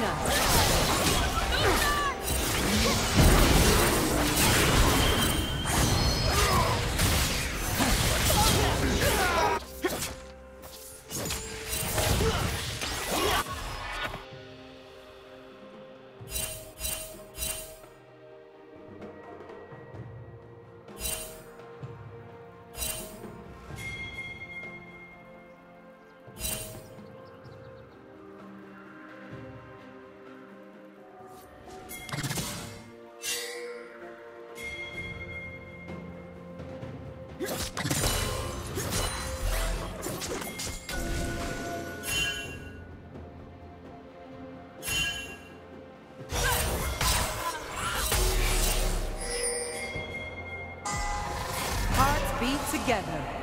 Arena. Together.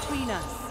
Between us.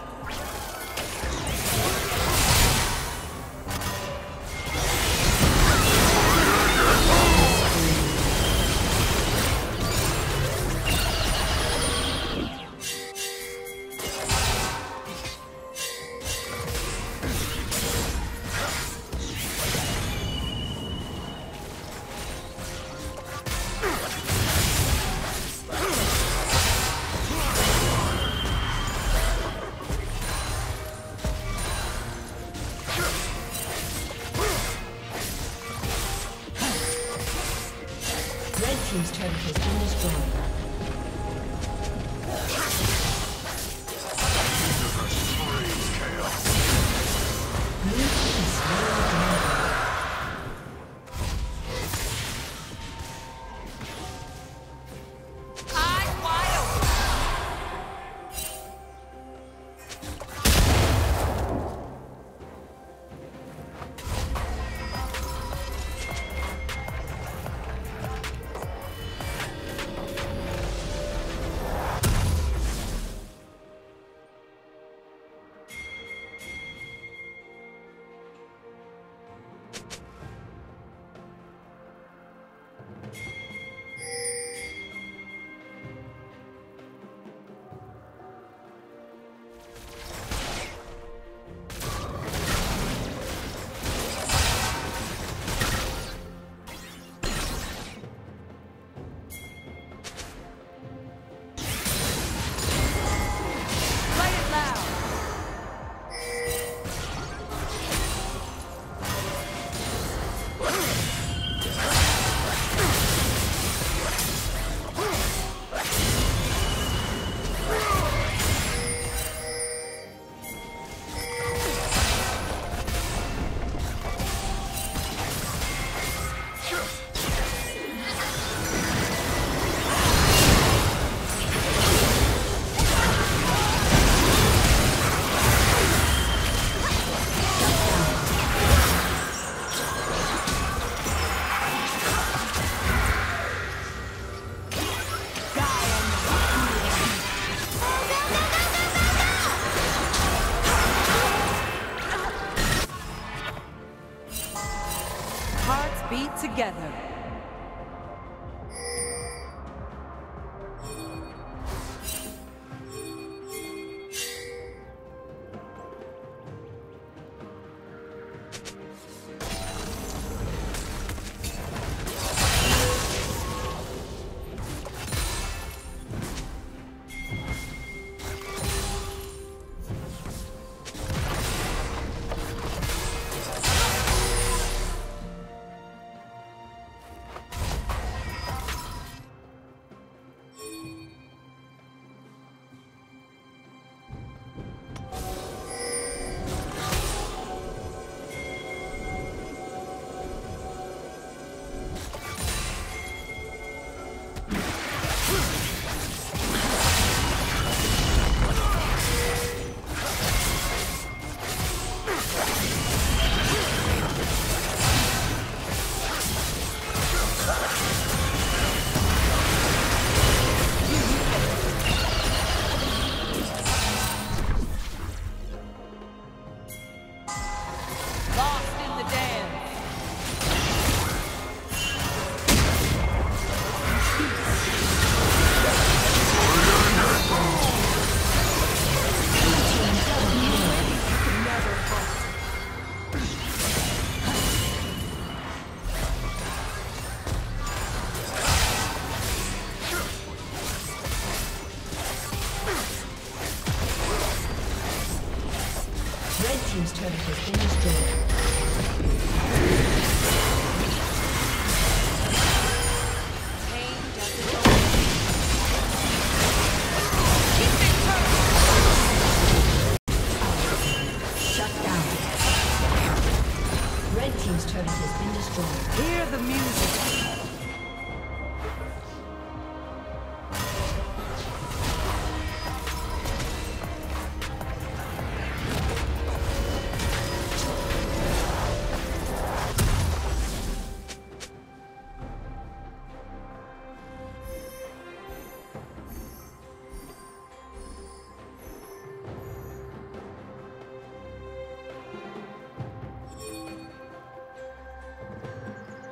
Has been destroyed.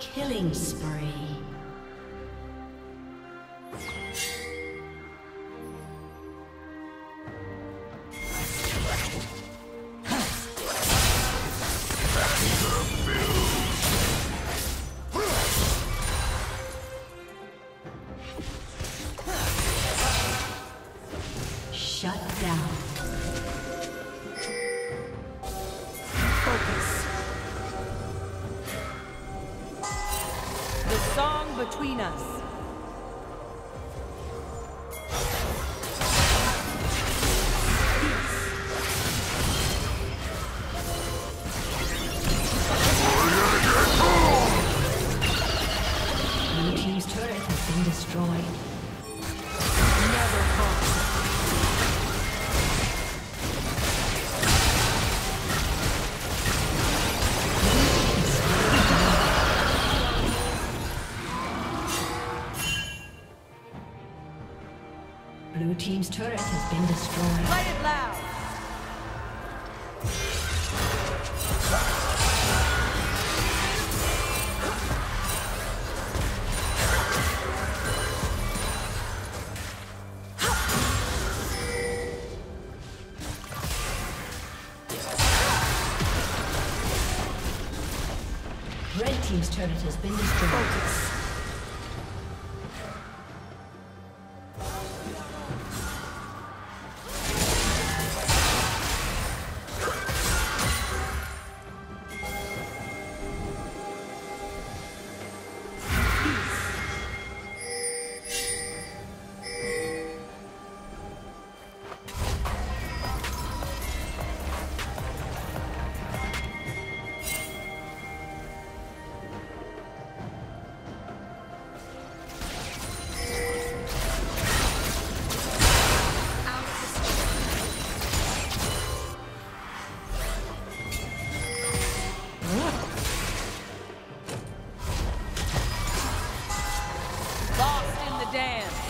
Killing spree. destroyed. Never falter. Blue Team's turret has been destroyed. Play it loud! Been dance.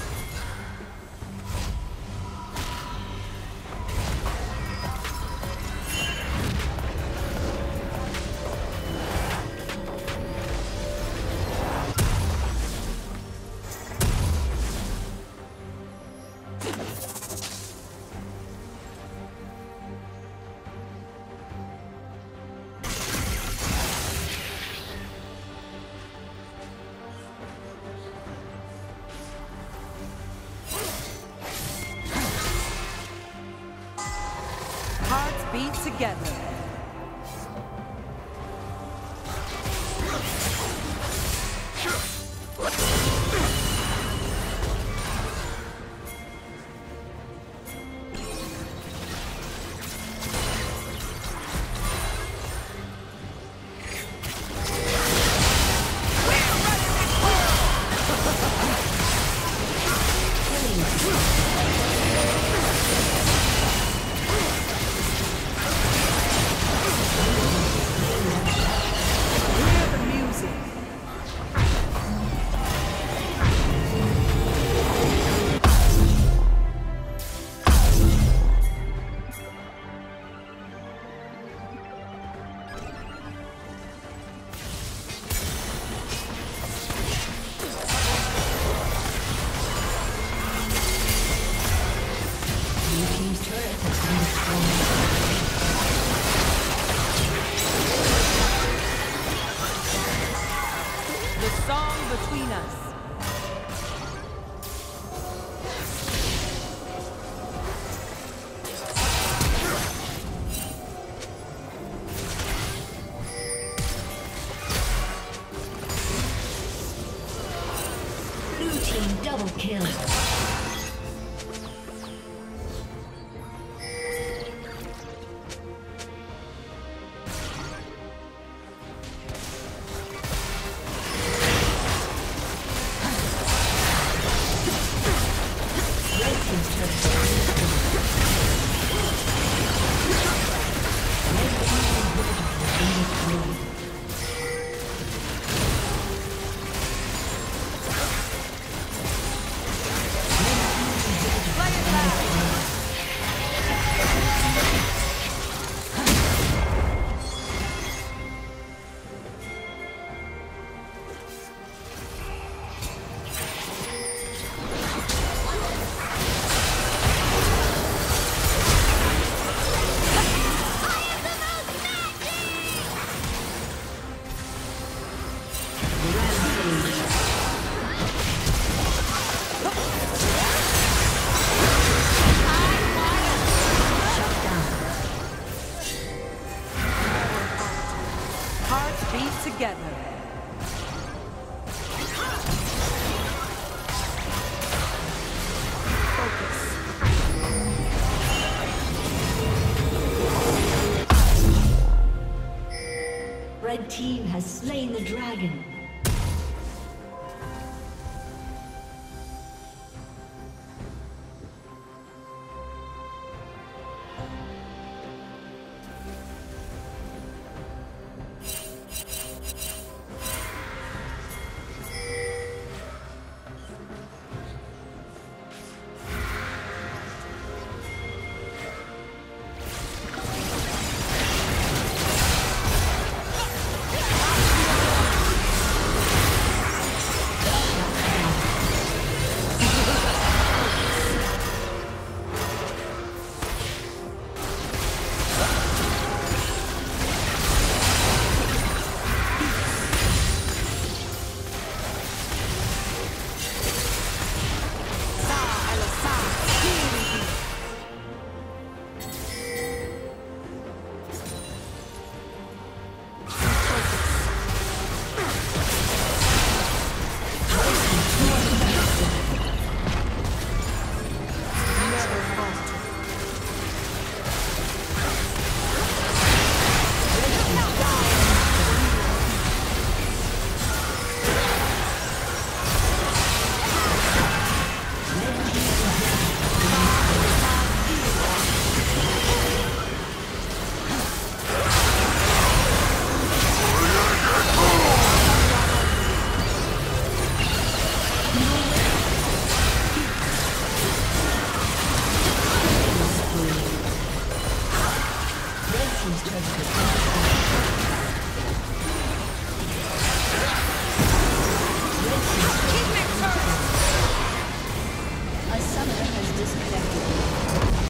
Let's go.